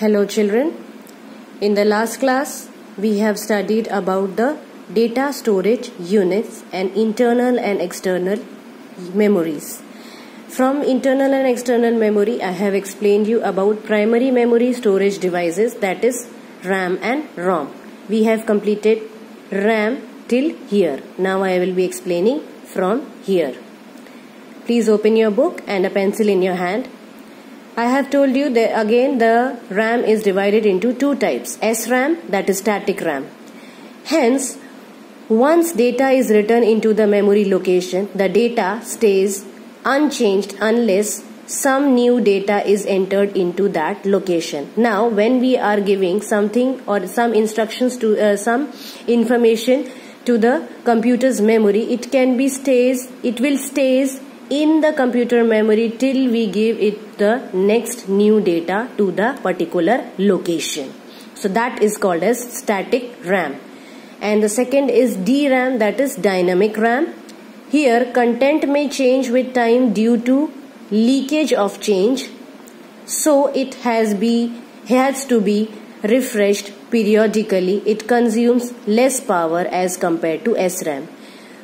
Hello children. In the last class we have studied about the data storage units and internal and external memories. From internal and external memory I have explained you about primary memory storage devices that is RAM and ROM. We have completed RAM till here. Now I will be explaining from here. Please open your book and a pencil in your hand I have told you that again the RAM is divided into two types SRAM that is static RAM. Hence, once data is written into the memory location, the data stays unchanged unless some new data is entered into that location. Now, when we are giving something or some instructions to uh, some information to the computer's memory, it can be stays, it will stays in the computer memory till we give it the next new data to the particular location. So that is called as static RAM. And the second is DRAM that is dynamic RAM. Here content may change with time due to leakage of change. So it has be has to be refreshed periodically. It consumes less power as compared to SRAM.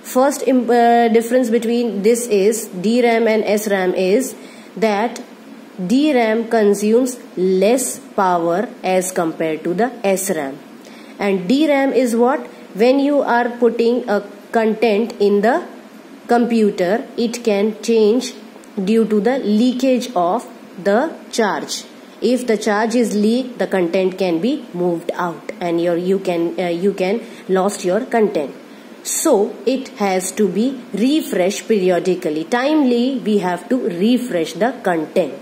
First uh, difference between this is DRAM and SRAM is that DRAM consumes less power as compared to the SRAM. And DRAM is what? When you are putting a content in the computer, it can change due to the leakage of the charge. If the charge is leaked, the content can be moved out and your, you can uh, you can lost your content so it has to be refreshed periodically. Timely we have to refresh the content.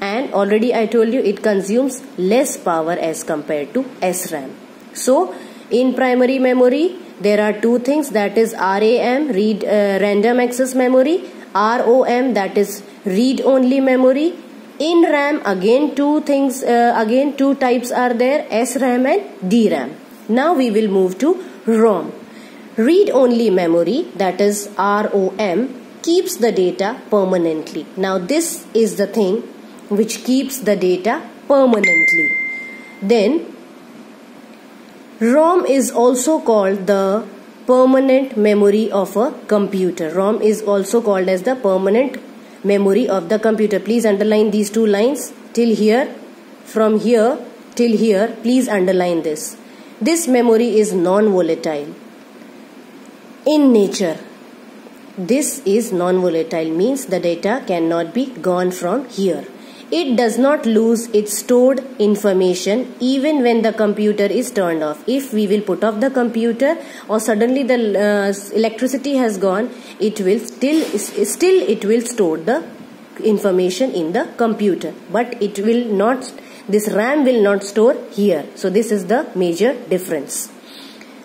And already I told you it consumes less power as compared to SRAM so in primary memory there are two things. That is RAM read uh, random access memory. ROM that is read only memory. In RAM again two things uh, again two types are there SRAM and DRAM now we will move to ROM Read-only memory, that is ROM, keeps the data permanently. Now this is the thing which keeps the data permanently. Then ROM is also called the permanent memory of a computer. ROM is also called as the permanent memory of the computer. Please underline these two lines till here. From here till here, please underline this. This memory is non-volatile in nature. This is non-volatile means the data cannot be gone from here. It does not lose its stored information even when the computer is turned off. If we will put off the computer or suddenly the uh, electricity has gone, it will still still it will store the information in the computer but it will not this RAM will not store here. So this is the major difference.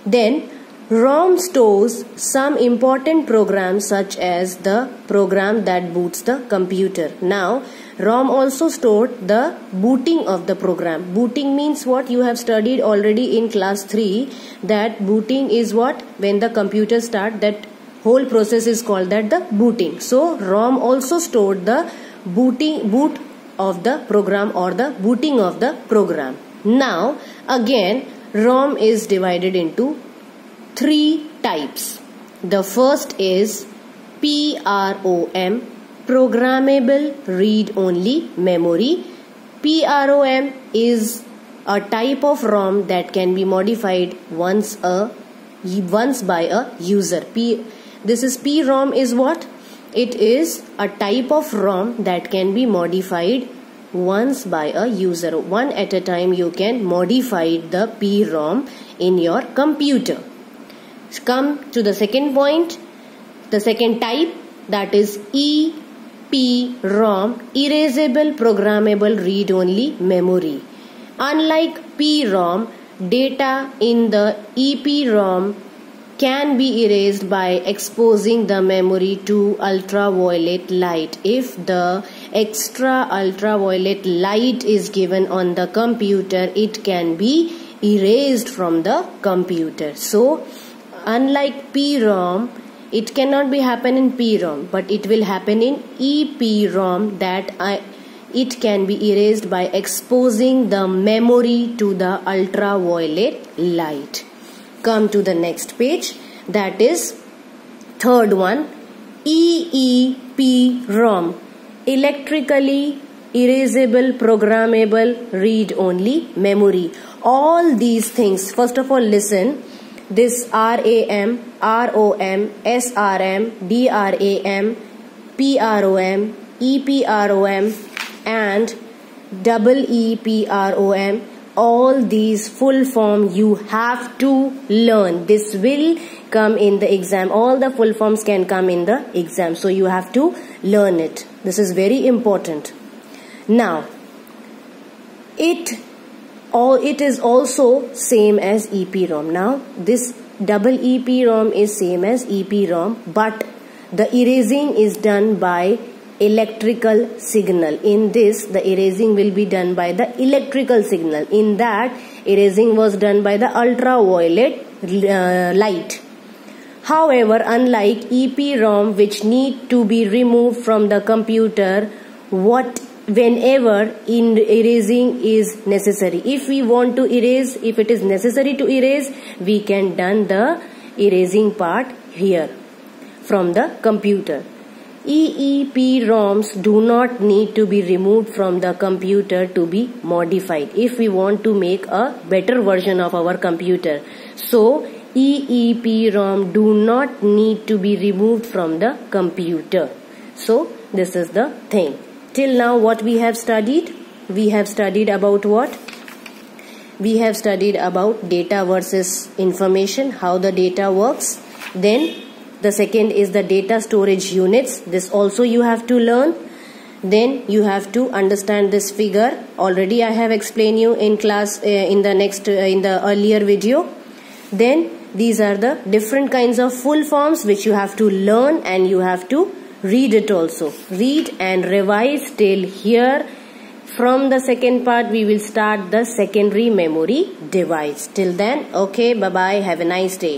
Then ROM stores some important programs such as the program that boots the computer. Now, ROM also stored the booting of the program. Booting means what you have studied already in class 3 that booting is what when the computer start that whole process is called that the booting. So, ROM also stored the booting boot of the program or the booting of the program. Now, again ROM is divided into three types. The first is PROM, Programmable Read Only Memory. PROM is a type of ROM that can be modified once a once by a user. P this is PROM is what? It is a type of ROM that can be modified once by a user. One at a time you can modify the PROM in your computer come to the second point. The second type that is EPROM erasable programmable read only memory. Unlike PROM data in the EPROM can be erased by exposing the memory to ultraviolet light. If the extra ultraviolet light is given on the computer it can be erased from the computer. So unlike PROM, it cannot be happen in PROM, but it will happen in EPROM that I it can be erased by exposing the memory to the ultraviolet light. Come to the next page. That is third one. EEPROM electrically erasable programmable read only memory. All these things first of all listen this RAM ROM SRM DRAM PROM EPROM and double EPROM all these full form you have to learn. This will come in the exam. All the full forms can come in the exam. So you have to learn it. This is very important. Now it all it is also same as EPROM now this double EPROM is same as EPROM but the erasing is done by electrical signal. In this the erasing will be done by the electrical signal. In that erasing was done by the ultraviolet uh, light. However, unlike EPROM which need to be removed from the computer what whenever in erasing is necessary. If we want to erase, if it is necessary to erase, we can done the erasing part here from the computer. EEPROMs do not need to be removed from the computer to be modified if we want to make a better version of our computer. So EEPROM do not need to be removed from the computer. So this is the thing. Till now what we have studied? We have studied about what? We have studied about data versus information, how the data works. Then the second is the data storage units. This also you have to learn. Then you have to understand this figure. Already I have explained you in class uh, in the next uh, in the earlier video. Then these are the different kinds of full forms which you have to learn and you have to read it also. Read and revise till here. From the second part we will start the secondary memory device. Till then, okay, bye-bye. Have a nice day.